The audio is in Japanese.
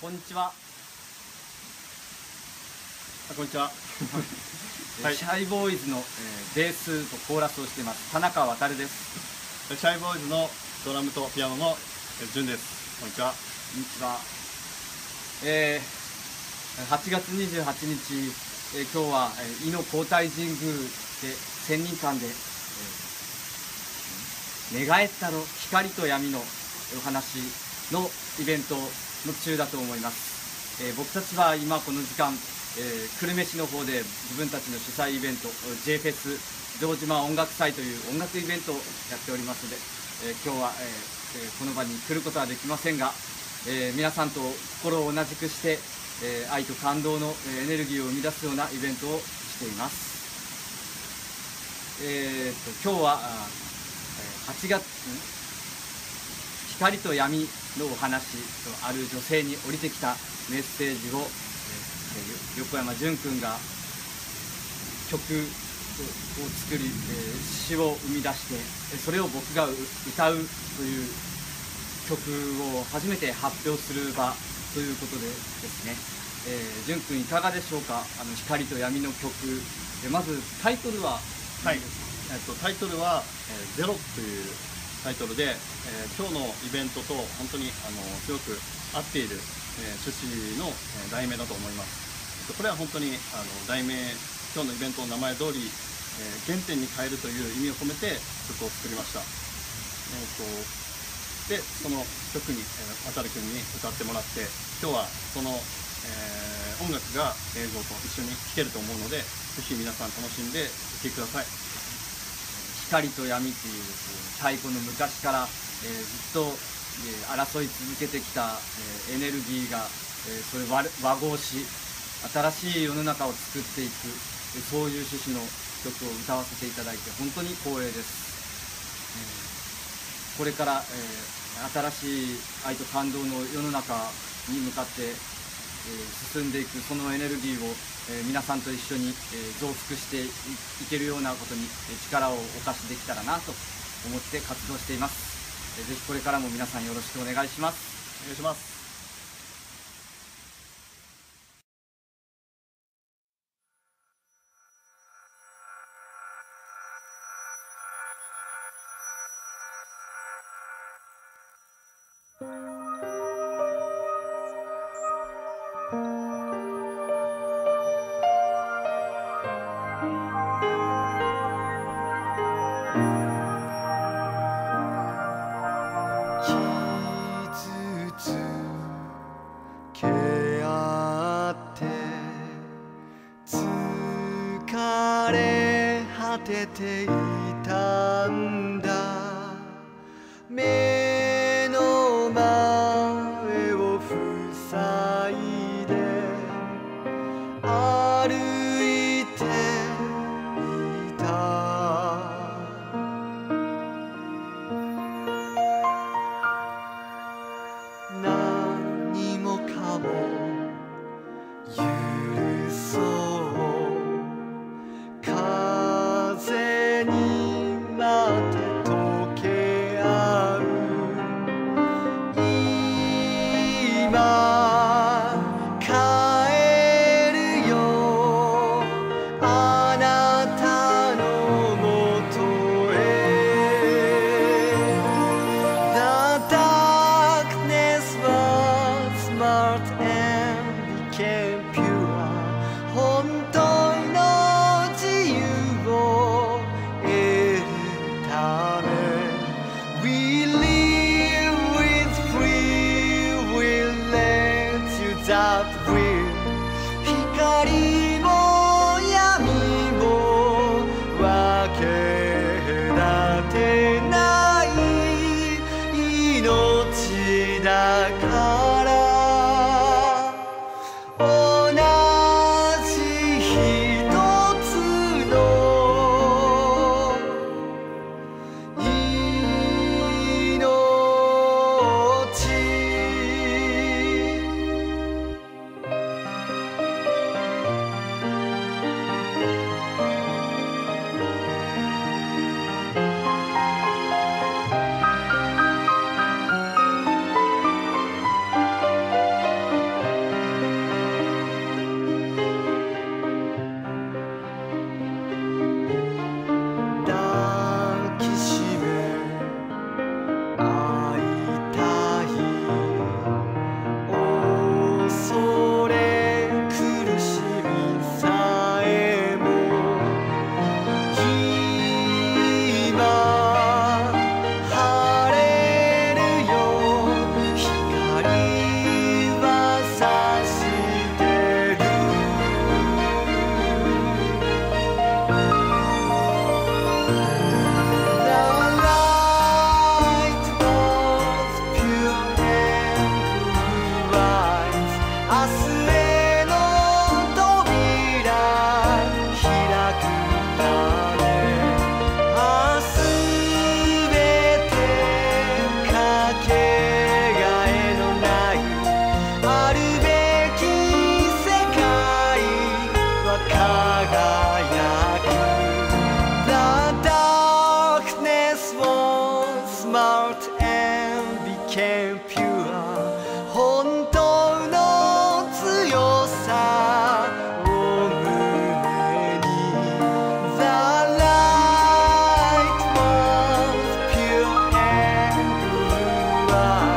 こんにちは。あこんにちは。はい、シャイボーイズの、えー、ベースとコーラスをしています。田中渉です？シャイボーイズのドラムとピアノのじゅんです。こんにちは。こんにちは。えー、8月28日、えー、今日は、えー、伊野皇太神宮で千人間で、えー、寝返ったろ光と闇のお話のイベントの中だと思います、えー、僕たちは今この時間えー、久留米市の方で自分たちの主催イベント J フェス城島音楽祭という音楽イベントをやっておりますので、えー、今日は、えー、この場に来ることはできませんが、えー、皆さんと心を同じくして、えー、愛と感動のエネルギーを生み出すようなイベントをしています、えーと、今日は8月光と闇のお話とある女性に降りてきたメッセージを横山淳君が曲を作り、え詩を生み出してそれを僕が歌うという曲を初めて発表する場ということでですね、えー、淳君いかがでしょうか？あの光と闇の曲。まずタイトルははい、えっと、タイトルは「えー、ゼロというタイトルで、えー、今日のイベントと本当にあのすごく合っている、えー、趣旨の、えー、題名だと思います。これは本当にあの題名今日のイベントの名前通り、えー、原点に変えるという意味を込めて曲を作りました、えーと、でその曲に、えー、渡君に歌ってもらって今日はその、えー、音楽が映像と一緒に聴けると思うのでぜひ皆さん楽しんでお聴きください。光と闇っていう太古の昔から、えー、ずっと、えー、争い続けてきた、えー、エネルギーが、えー、それ和和合し新しい世の中を作っていくえそういう趣旨の曲を歌わせていただいて本当に光栄です、えー、これから、えー、新しい愛と感動の世の中に向かって、進んでいくそのエネルギーを、え皆さんと一緒に、え増幅していけるようなことに力をお貸しできたらなと思って活動しています、えー、ぜひこれからも皆さんよろしくお願いします。お願いします。てていたんだ。目の前を塞い day. fascinating. 啊。